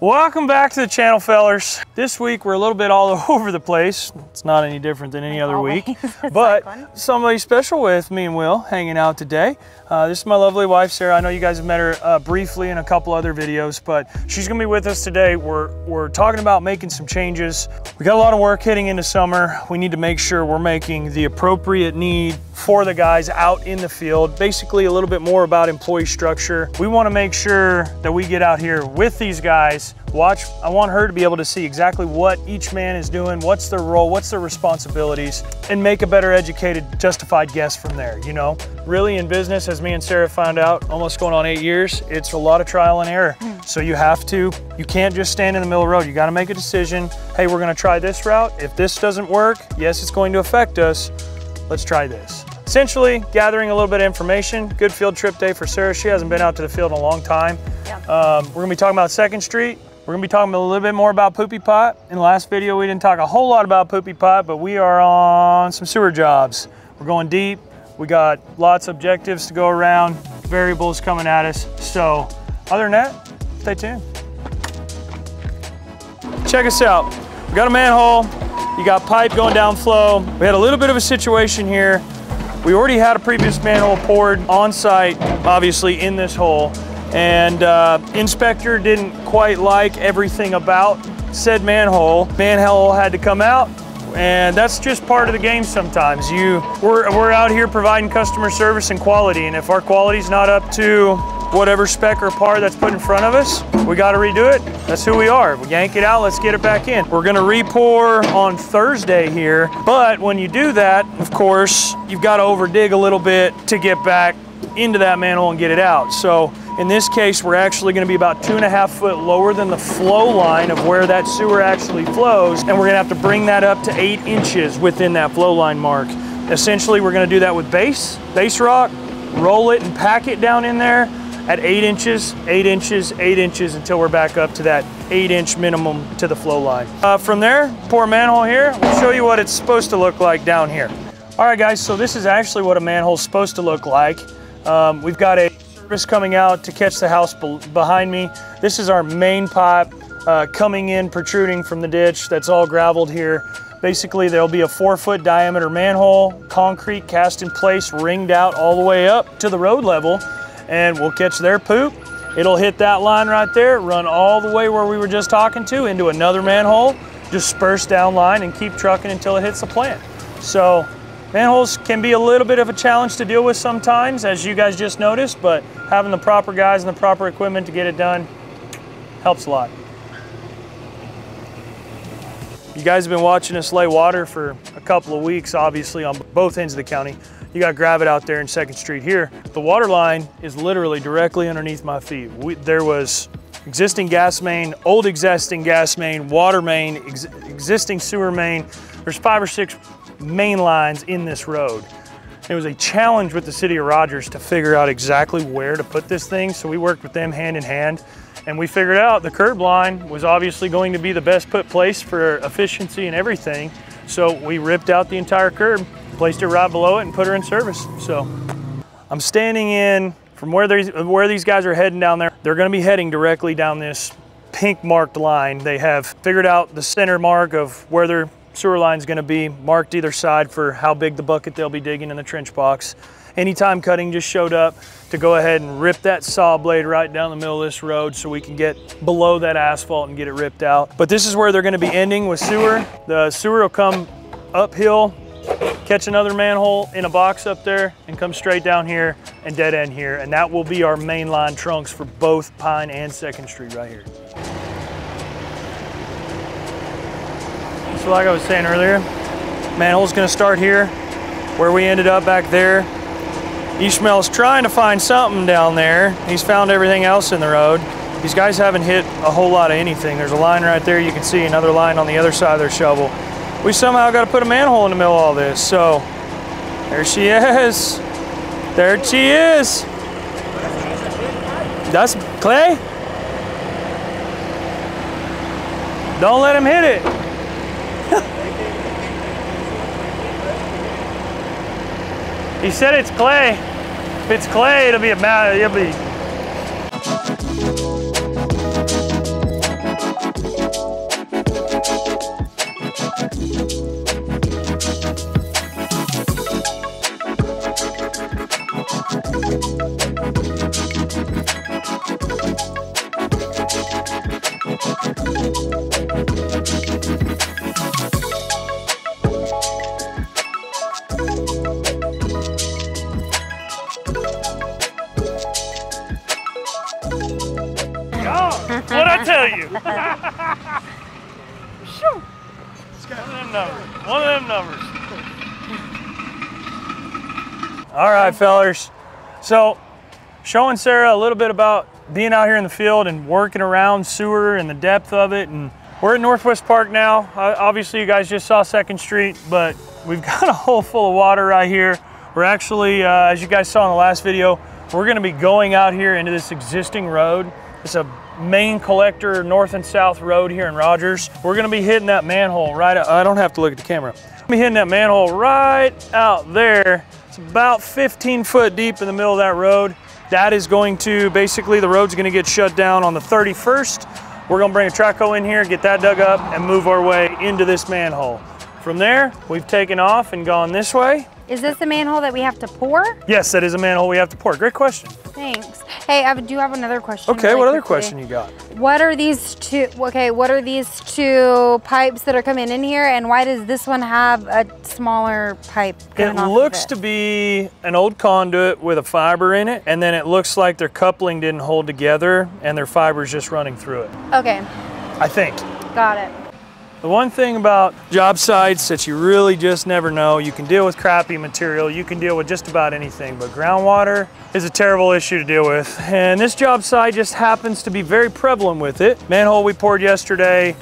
Welcome back to the channel, fellers. This week we're a little bit all over the place. It's not any different than any other Always. week, but like somebody special with me and Will hanging out today. Uh, this is my lovely wife, Sarah. I know you guys have met her uh, briefly in a couple other videos, but she's gonna be with us today. We're, we're talking about making some changes. We got a lot of work hitting into summer. We need to make sure we're making the appropriate need for the guys out in the field. Basically a little bit more about employee structure. We wanna make sure that we get out here with these guys, watch, I want her to be able to see exactly what each man is doing, what's their role, what's their responsibilities, and make a better educated, justified guess from there, you know? Really in business, as me and Sarah found out, almost going on eight years, it's a lot of trial and error. Hmm. So you have to, you can't just stand in the middle of the road. You gotta make a decision. Hey, we're gonna try this route. If this doesn't work, yes, it's going to affect us. Let's try this. Essentially, gathering a little bit of information. Good field trip day for Sarah. She hasn't been out to the field in a long time. Yeah. Um, we're gonna be talking about Second Street. We're gonna be talking a little bit more about Poopy Pot. In the last video, we didn't talk a whole lot about Poopy Pot, but we are on some sewer jobs. We're going deep. We got lots of objectives to go around, variables coming at us. So, other than that, stay tuned. Check us out. We got a manhole. You got pipe going down flow. We had a little bit of a situation here. We already had a previous manhole poured on site, obviously in this hole, and uh, inspector didn't quite like everything about said manhole. Manhole had to come out, and that's just part of the game sometimes. You, we're, we're out here providing customer service and quality, and if our quality's not up to whatever spec or par that's put in front of us, we got to redo it. That's who we are. We yank it out, let's get it back in. We're going to re-pour on Thursday here, but when you do that, of course, you've got to over dig a little bit to get back into that manhole and get it out. So in this case, we're actually going to be about two and a half foot lower than the flow line of where that sewer actually flows, and we're going to have to bring that up to eight inches within that flow line mark. Essentially, we're going to do that with base, base rock, roll it and pack it down in there at eight inches, eight inches, eight inches until we're back up to that eight inch minimum to the flow line. Uh, from there, pour a manhole here. We'll show you what it's supposed to look like down here. All right, guys, so this is actually what a manhole's supposed to look like. Um, we've got a service coming out to catch the house be behind me. This is our main pipe uh, coming in, protruding from the ditch that's all graveled here. Basically, there'll be a four foot diameter manhole, concrete cast in place, ringed out all the way up to the road level, and we'll catch their poop. It'll hit that line right there, run all the way where we were just talking to into another manhole, disperse down line and keep trucking until it hits the plant. So manholes can be a little bit of a challenge to deal with sometimes, as you guys just noticed, but having the proper guys and the proper equipment to get it done helps a lot. You guys have been watching us lay water for a couple of weeks, obviously, on both ends of the county. You got Gravit out there in Second Street here. The water line is literally directly underneath my feet. We, there was existing gas main, old existing gas main, water main, ex, existing sewer main. There's five or six main lines in this road. It was a challenge with the city of Rogers to figure out exactly where to put this thing. So we worked with them hand in hand and we figured out the curb line was obviously going to be the best put place for efficiency and everything. So we ripped out the entire curb, placed her right below it and put her in service. So I'm standing in from where these, where these guys are heading down there. They're gonna be heading directly down this pink marked line. They have figured out the center mark of where their sewer line's gonna be, marked either side for how big the bucket they'll be digging in the trench box. Anytime cutting just showed up to go ahead and rip that saw blade right down the middle of this road so we can get below that asphalt and get it ripped out. But this is where they're gonna be ending with sewer. The sewer will come uphill, catch another manhole in a box up there and come straight down here and dead end here. And that will be our main line trunks for both Pine and Second Street right here. So like I was saying earlier, manhole's gonna start here where we ended up back there. Ishmael's trying to find something down there. He's found everything else in the road. These guys haven't hit a whole lot of anything. There's a line right there you can see, another line on the other side of their shovel. We somehow got to put a manhole in the middle of all this. So there she is. There she is. That's Clay. Don't let him hit it. he said it's clay. If it's clay, it'll be a matter. It'll be All right, fellers. So, showing Sarah a little bit about being out here in the field and working around sewer and the depth of it. And we're at Northwest Park now. Obviously, you guys just saw Second Street, but we've got a hole full of water right here. We're actually, uh, as you guys saw in the last video, we're gonna be going out here into this existing road. It's a main collector north and south road here in Rogers. We're gonna be hitting that manhole right I don't have to look at the camera. I'm hitting that manhole right out there. It's about 15 foot deep in the middle of that road. That is going to, basically the road's gonna get shut down on the 31st. We're gonna bring a trackhoe in here, get that dug up and move our way into this manhole. From there, we've taken off and gone this way. Is this the manhole that we have to pour? Yes, that is a manhole we have to pour. Great question. Thanks. Hey, I do have another question. Okay, really what other quickly. question you got? What are these two? Okay, what are these two pipes that are coming in here, and why does this one have a smaller pipe? It coming off of looks it? to be an old conduit with a fiber in it, and then it looks like their coupling didn't hold together and their fiber's just running through it. Okay, I think. got it. The one thing about job sites that you really just never know, you can deal with crappy material, you can deal with just about anything, but groundwater is a terrible issue to deal with. And this job site just happens to be very prevalent with it. Manhole we poured yesterday,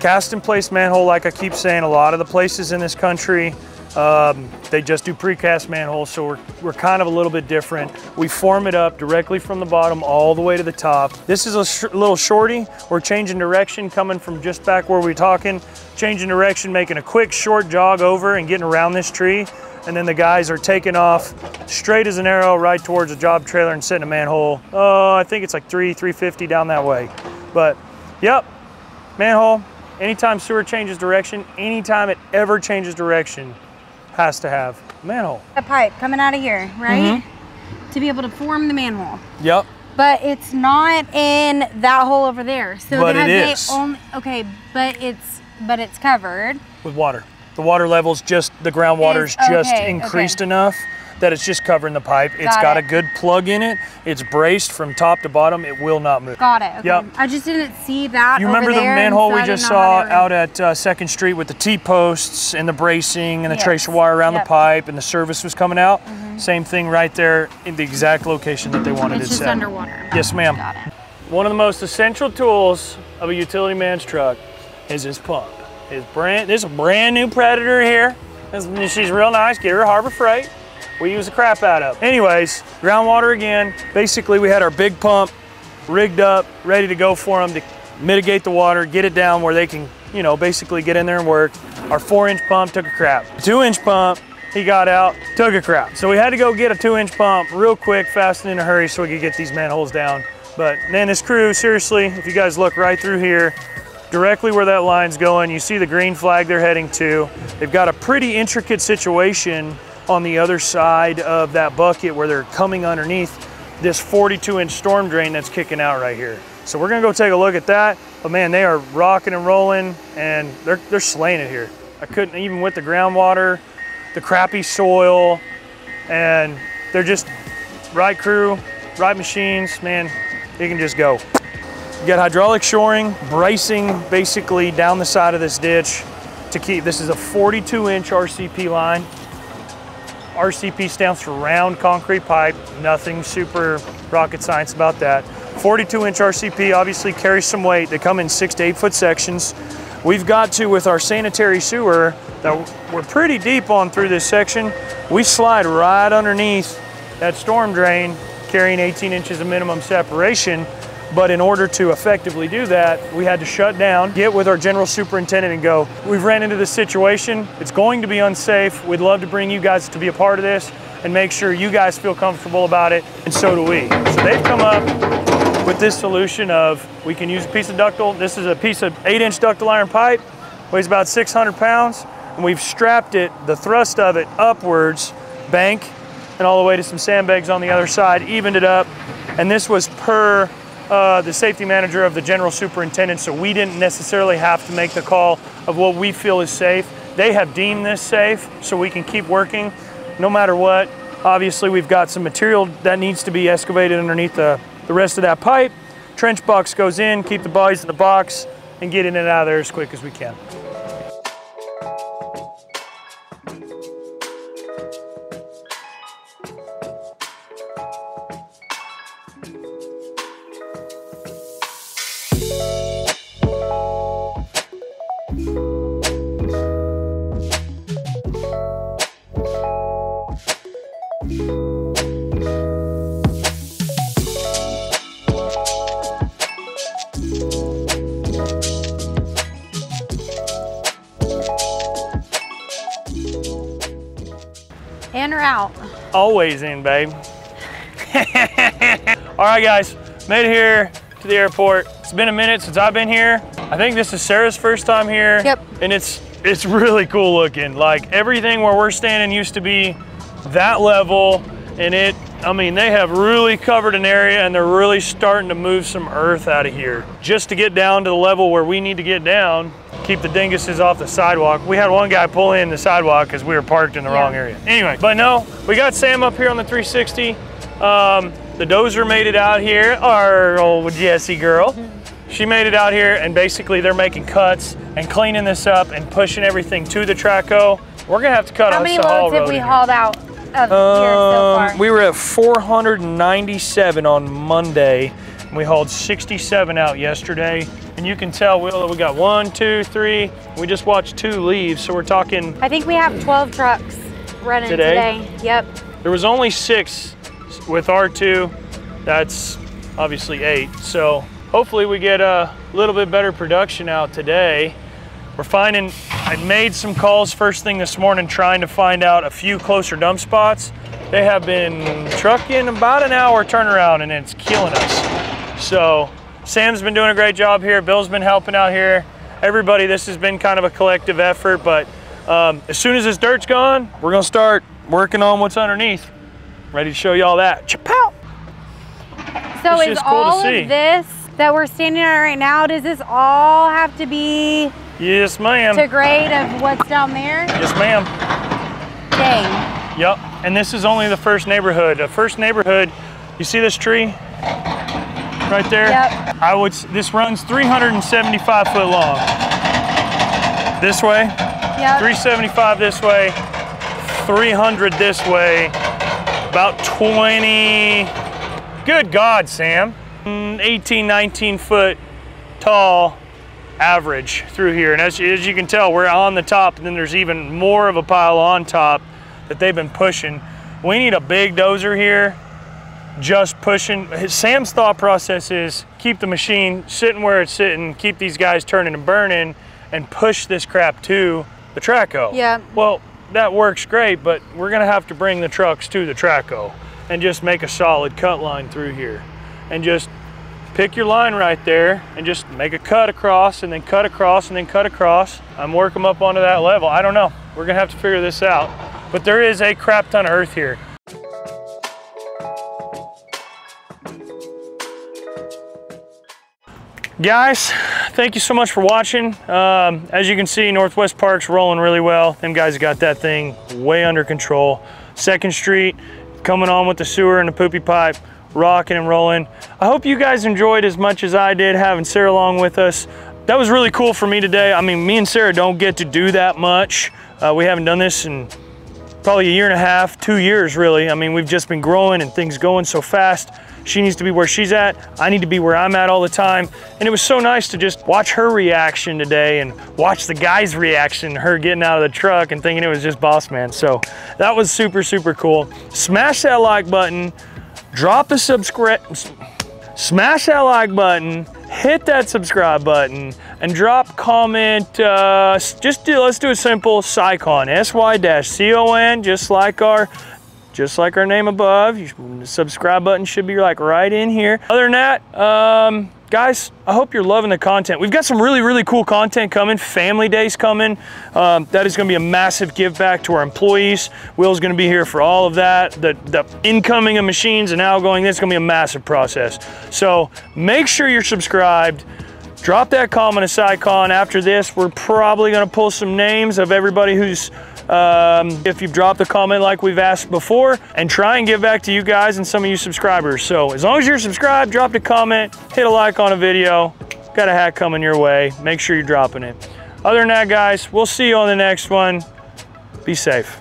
cast in place manhole, like I keep saying, a lot of the places in this country, um, they just do precast manholes, so we're, we're kind of a little bit different. We form it up directly from the bottom all the way to the top. This is a sh little shorty. We're changing direction, coming from just back where we are talking, changing direction, making a quick short jog over and getting around this tree. And then the guys are taking off straight as an arrow right towards a job trailer and setting a manhole. Oh, I think it's like three, 350 down that way. But yep, manhole, anytime sewer changes direction, anytime it ever changes direction, has to have a manhole. A pipe coming out of here, right? Mm-hmm. To be able to form the manhole. Yep. But it's not in that hole over there. So But have it is. only okay, but it's but it's covered. with water. The water level's just, the groundwater's Is- just increased okay. enough that it's just covering the pipe. It's Got got a good plug in it. It's braced from top to bottom. It will not move. Got it. Okay. Yep. I just didn't see that. You remember the manhole so we just didn't know how saw out at uh, Second Street with the T-posts and the bracing and the Yes. tracer wire around Yep. the pipe and the service was coming out? Same thing right there in the exact location that they wanted It's it just set. underwater. Yes, ma'am. Got it. One of the most essential tools of a utility man's truck is his pump. His brand, this is a brand new Predator here. She's real nice. Get her Harbor Freight. We use the crap out of. Anyways, groundwater again. Basically, we had our big pump rigged up, ready to go for them to mitigate the water, get it down where they can, you know, basically get in there and work. Our four-inch pump took a crap. Two-inch pump, he got out, took a crap. So we had to go get a two-inch pump real quick, fast and in a hurry, so we could get these manholes down. But man, this crew, seriously, if you guys look right through here, directly where that line's going, you see the green flag they're heading to. They've got a pretty intricate situation on the other side of that bucket where they're coming underneath this 42 inch storm drain that's kicking out right here. So we're gonna go take a look at that. But man, they are rocking and rolling and they're, they're slaying it here. I couldn't, even with the groundwater, the crappy soil, and they're just right crew, right machines, man, they can just go. You got hydraulic shoring, bracing basically down the side of this ditch to keep, this is a 42 inch RCP line. RCP stands for round concrete pipe, nothing super rocket science about that. 42 inch RCP obviously carries some weight. They come in six to eight foot sections. We've got to, with our sanitary sewer, that we're pretty deep on through this section, we slide right underneath that storm drain, carrying 18 inches of minimum separation. But in order to effectively do that, we had to shut down, get with our general superintendent and go, we've ran into this situation. It's going to be unsafe. We'd love to bring you guys to be a part of this and make sure you guys feel comfortable about it, and so do we. So they've come up with this solution of we can use a piece of ductile. This is a piece of eight inch ductile iron pipe, weighs about 600 pounds, and we've strapped it, the thrust of it upwards, bank, and all the way to some sandbags on the other side, evened it up. And this was per uh, the safety manager of the general superintendent, so we didn't necessarily have to make the call of what we feel is safe. They have deemed this safe, so we can keep working no matter what. Obviously, we've got some material that needs to be excavated underneath the, the rest of that pipe. trench box goes in, keep the bodies in the box, and get in and out of there as quick as we can. Always in, babe. All right, guys, made it here to the airport. It's been a minute since I've been here. I think this is Sarah's first time here. Yep. And it's it's really cool looking. Like everything where we're standing used to be that level, and it. I mean, they have really covered an area, and they're really starting to move some earth out of here just to get down to the level where we need to get down. Keep the dinguses off the sidewalk. We had one guy pull in the sidewalk because we were parked in the Yeah. wrong area. Anyway, but no, we got Sam up here on the 360. Um, the dozer made it out here, our old Jessie girl. She made it out here, and basically they're making cuts and cleaning this up and pushing everything to the trackhoe. We're gonna have to cut How us many loads have road we hauled out of here so far? Um, we were at 497 on Monday. We hauled 67 out yesterday. And you can tell we, we got one, two, three. We just watched two leave. So we're talking, I think we have 12 trucks running Today? today. Yep. there was only six with R2. That's obviously eight. So hopefully we get a little bit better production out today. We're finding, I made some calls first thing this morning trying to find out a few closer dump spots. They have been trucking about an hour turnaround and it's killing us. So Sam's been doing a great job here. Bill's been helping out here. Everybody, this has been kind of a collective effort, but um, as soon as this dirt's gone, we're gonna start working on what's underneath. Ready to show you all that. Chapow! So It's is cool all of this that we're standing on right now, does this all have to be Yes, ma'am. to grade of what's down there? Yes, ma'am. Dang. Yep. And this is only the first neighborhood. The first neighborhood, you see this tree right there? Yep. I would. This runs 375 foot long. This way, Yep. 375 this way, 300 this way, about 20. Good God, Sam. Mm, 18, 19 foot tall average through here. And as, as you can tell, we're on the top, and then there's even more of a pile on top that they've been pushing. We need a big dozer here, just pushing. Sam's thought process is keep the machine sitting where it's sitting, keep these guys turning and burning, and push this crap to the trackhoe. Yeah. Well, that works great, but we're gonna have to bring the trucks to the trackhoe and just make a solid cut line through here. And just pick your line right there and just make a cut across and then cut across and then cut across and work them up onto that level. I don't know. We're gonna have to figure this out. But there is a crap ton of earth here. Guys, thank you so much for watching. Um, as you can see, Northwest Park's rolling really well. Them guys got that thing way under control. Second Street coming on with the sewer and the poopy pipe, rocking and rolling. I hope you guys enjoyed as much as I did having Sarah along with us. That was really cool for me today. I mean, me and Sarah don't get to do that much. Uh, we haven't done this in probably a year and a half, two years really. I mean, we've just been growing and things going so fast. She needs to be where she's at. I need to be where I'm at all the time. And it was so nice to just watch her reaction today and watch the guy's reaction, her getting out of the truck and thinking it was just boss man. So that was super, super cool. Smash that like button, drop a subscribe, smash that like button, hit that subscribe button, and drop comment. Uh, just do. Let's do a simple Sy-Con. S Y dash C O N. Just like our, just like our name above. The subscribe button should be like right in here. Other than that, um, guys, I hope you're loving the content. We've got some really, really cool content coming. Family Days coming. Um, that is going to be a massive give back to our employees. Will's going to be here for all of that. The, the incoming of machines and outgoing, that's going to be a massive process. So make sure you're subscribed. Drop that comment a Sy-Con. After this, we're probably going to pull some names of everybody who's um, if you've dropped a comment like we've asked before, and try and give back to you guys and some of you subscribers. So as long as you're subscribed, drop a comment, hit a like on a video, got a hat coming your way, make sure you're dropping it. Other than that, guys, we'll see you on the next one. Be safe.